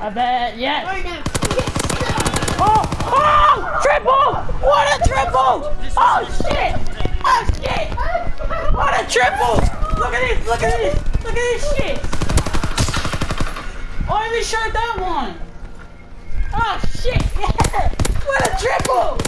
I bet, yes. Oh, right now. Oh, oh, triple! What a triple! Oh shit! Oh shit! What a triple! Look at this, look at this, look at this shit! Oh, I even shot that one! Oh shit! Yeah! What a triple!